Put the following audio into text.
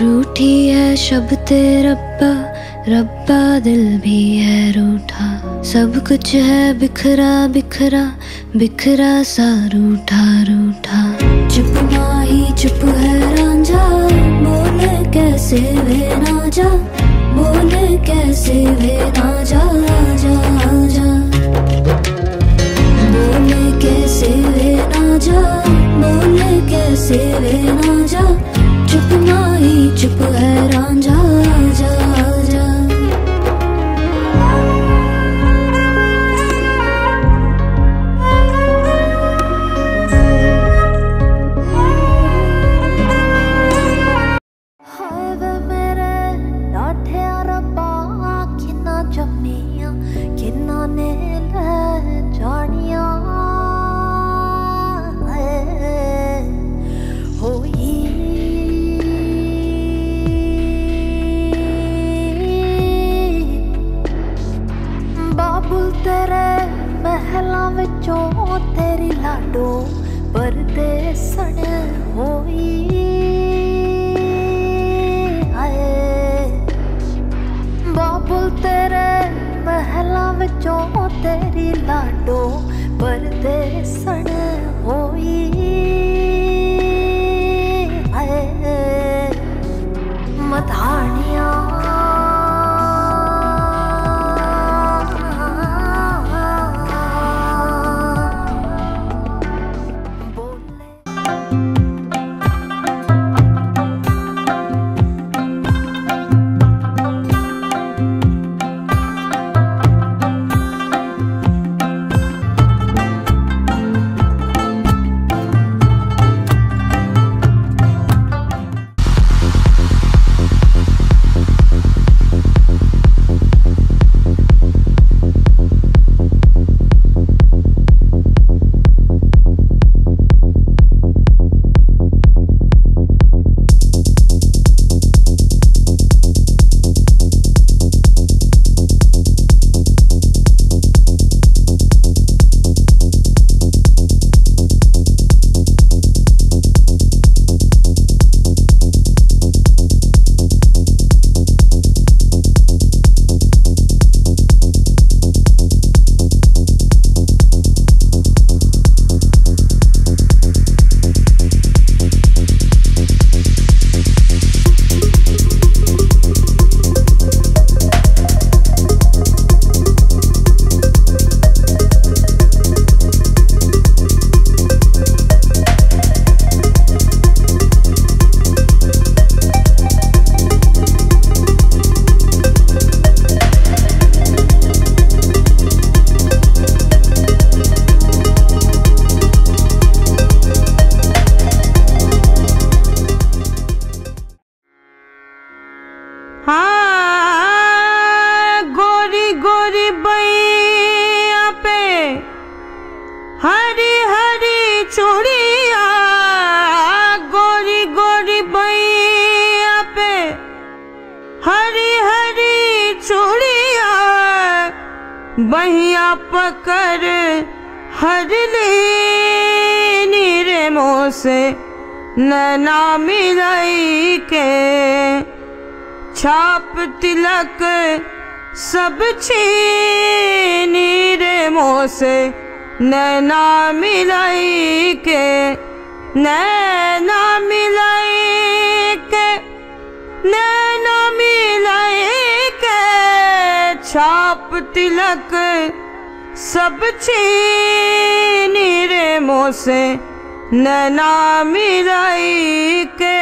रूठी है शब्द रब्बा रब्बा दिल भी है रूठा। सब कुछ है बिखरा बिखरा बिखरा सा रूठा रूठा। चुप माही, चुप है रांझा, बोल कैसे वे ना जा बोल कैसे वे ना जा जा जा बोल कैसे वे ना जा बोल कैसे वे ना जा चुप माही चुप है रांझा ਵਿੱਚੋਂ ਤੇਰੀ ਲਾਡੋ ਪਰਦੇਸਣ ਹੋਈ। ਆਏ ਬਾਬੁਲ ਤੇਰੇ ਮਹਿਲਾਂ ਵਿੱਚੋਂ ਤੇਰੀ ਲਾਡੋ ਪਰਦੇਸਣ हरी हरी चूड़िया, गोरी गोरी बैया पे। हरी हरी चूड़िया बहिया पकड़ हर रे मोह से नैना मिलई के। छाप तिलक सब छीनी रे मोह से नैना मिलाई के नैना मिलाई के नैना मिलाई के छाप तिलक सब छीनी रे मोसे, नैना मिलाई के